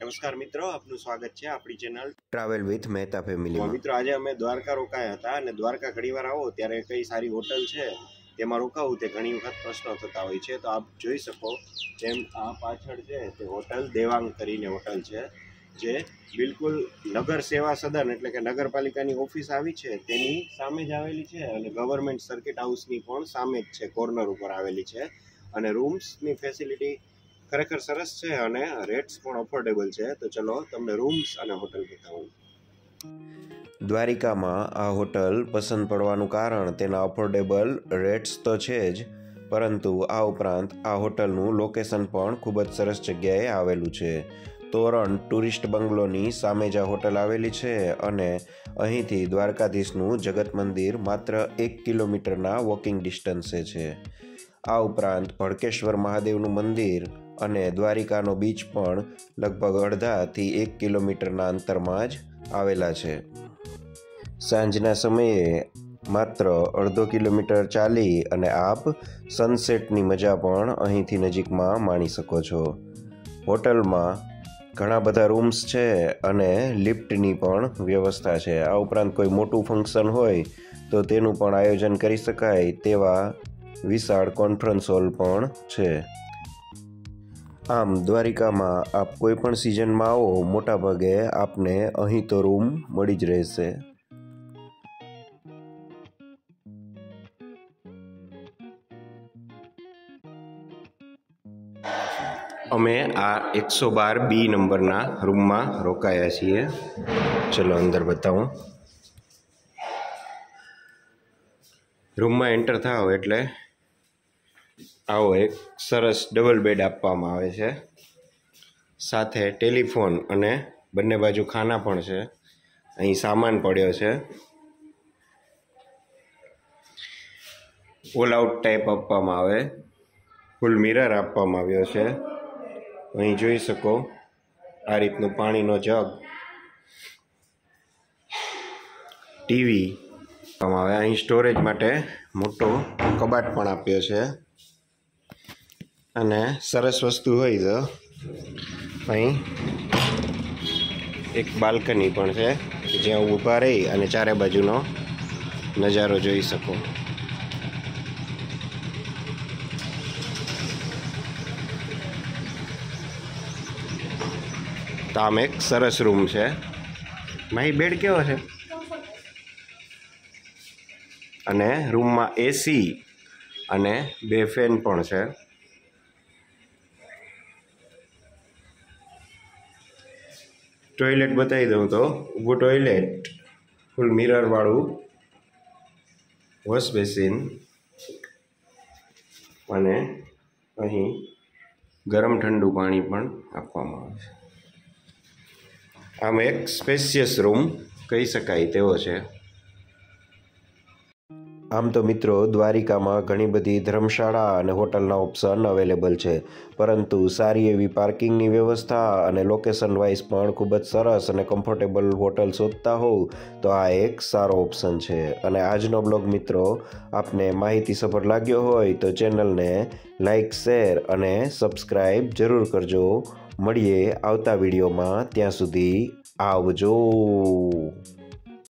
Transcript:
નમસ્કાર મિત્રો આપનું સ્વાગત છે આપણી channel. Travel with Mehta family ફેમિલીમાં મિત્રો આજે અમે દ્વારકા રોકાયા હતા અને દ્વારકા ઘણીવાર આવો ત્યારે કઈ સારી હોટલ છે તેમાં રોકાવું તે ઘણી વખત પ્રશ્નો થતા હોય છે. તો આપ જોઈ શકો તેમ આ પાછળ છે તે હોટલ દેવાંગ કરીને હોટલ છે જે બિલકુલ નગર સેવા સદન એટલે કે નગરપાલિકાની ઓફિસ આવી છે. તેની સામે જ આવેલી છે અને ગવર્મેન્ટ સર્કિટ હાઉસની પણ સામે જ છે કોર્નર ઉપર આવેલી છે. અને રૂમ્સની ફેસિલિટી ખરેખર સરસ છે અને રેટ્સ પણ અફોર્ડેબલ છે. તો ચલો તમને રૂમ્સ અને હોટલ બતાવું. દ્વારિકામાં આ હોટલ પસંદ પડવાનું કારણ તેના અફોર્ડેબલ રેટ્સ તો છે જ, પરંતુ આ ઉપરાંત આ હોટલનું લોકેશન પણ ખૂબ જ સરસ જગ્યાએ આવેલું છે. તોરણ ટુરિસ્ટ બંગલોની સામે જ આ હોટલ આવેલી છે અને અહીંથી દ્વારકાધીશનું જગત મંદિર માત્ર એક કિલોમીટરના વોકિંગ ડિસ્ટન્સે છે. આ ઉપરાંત ભડકેશ્વર મહાદેવનું મંદિર અને દ્વારિકાનો બીચ પણ લગભગ અડધાથી એક કિલોમીટરના અંતરમાં જ આવેલા છે. સાંજના સમયે માત્ર અડધો કિલોમીટર ચાલી અને આપ સનસેટની મજા પણ અહીંથી નજીકમાં માણી શકો છો. હોટલમાં ઘણા બધા રૂમ્સ છે અને લિફ્ટની પણ વ્યવસ્થા છે. આ ઉપરાંત કોઈ મોટું ફંક્શન હોય તો તેનું પણ આયોજન કરી શકાય તેવા વિશાળ કોન્ફરન્સ હોલ પણ છે. આમ દ્વારિકામાં આપ કોઈ પણ સિઝનમાં આવો, મોટાભાગે આપને અહીં તો રૂમ મળી જ રહેશે. અમે આ એકસો બાર બી નંબરના રૂમમાં રોકાયા છીએ. ચલો અંદર બતાવું. રૂમમાં એન્ટર થાવ એટલે આવો એક સરસ ડબલ બેડ આપવામાં આવે છે. સાથે ટેલિફોન અને બંને બાજુ ખાના પણ છે. અહીં સામાન પડ્યો છે. ઓલ આઉટ ટાઈપ આપવામાં આવે. ફૂલ મિરર આપવામાં આવ્યો છે. અહીં જોઈ શકો આ રીતનું પાણીનો જગ ટીવી આપવામાં આવે. અહીં સ્ટોરેજ માટે મોટો કબાટ પણ આપ્યો છે. અને સરસ વસ્તુ હોય તો અહીં એક બાલ્કની પણ છે જ્યાં ઊભા રહી અને ચારે બાજુનો નજારો જોઈ શકો તો આમ એક સરસ રૂમ છે માહી બેડ કેવો છે અને રૂમમાં એસી અને બે ફેન પણ છે ટોયલેટ બતાવી દઉં તો, ઊભું ટોયલેટ ફૂલ મિરરવાળું વોશ બેસિન અને અહીં ગરમ ઠંડુ પાણી પણ આપવામાં આવે છે. આમ એક સ્પેશિયસ રૂમ કહી શકાય તેવો છે. આમ તો મિત્રો, દ્વારિકામાં ઘણી બધી ધર્મશાળા અને હોટલના ઓપ્શન અવેલેબલ છે. પરંતુ સારી એવી પાર્કિંગની વ્યવસ્થા અને લોકેશન વાઇઝ પણ ખૂબ જ સરસ અને કમ્ફર્ટેબલ હોટલ શોધતા હોવ, તો આ એક સારો ઓપ્શન છે. અને આજનો બ્લોગ મિત્રો, આપને માહિતીસભર લાગ્યો હોય તો ચેનલને લાઇક શેર અને સબસ્ક્રાઈબ જરૂર કરજો. મળીએ આવતા વિડીયોમાં, ત્યાં સુધી આવજો.